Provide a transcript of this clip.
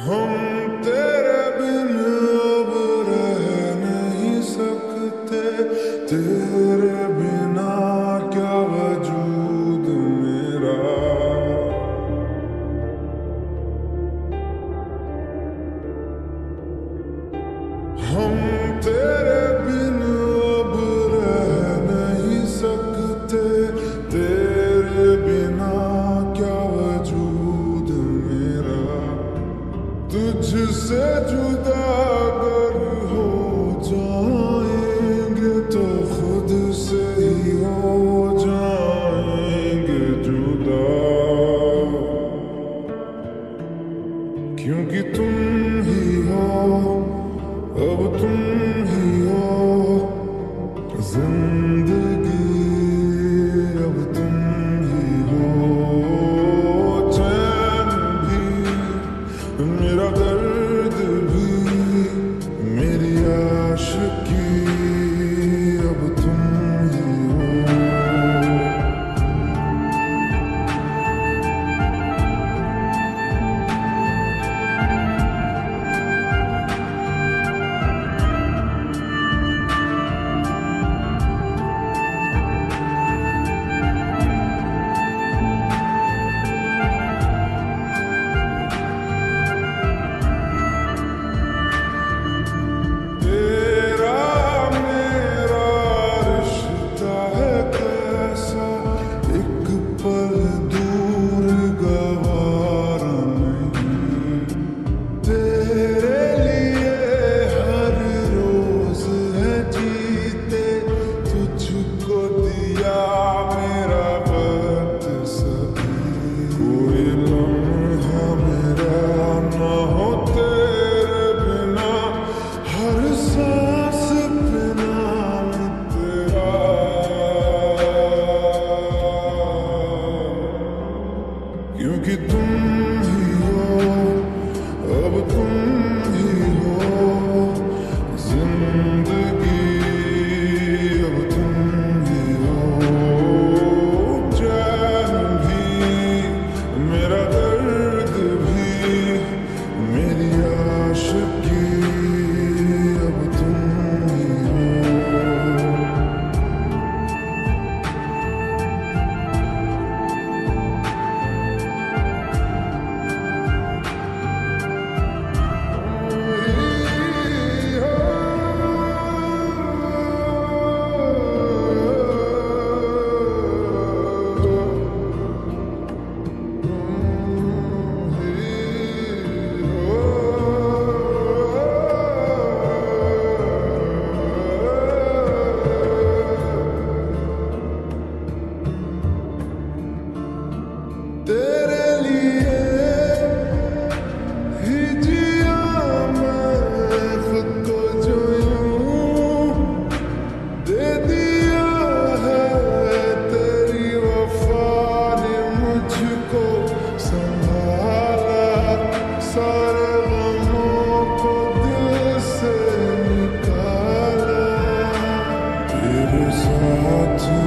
हम तेरे रह नहीं सकते। तेरे बिना क्या वजूद मेरा? हम क्योंकि तुम ही हो अब तुम ही हो ज़िंदगी कि तुम ही हो अब तुम ही हो ज़िंदगी want to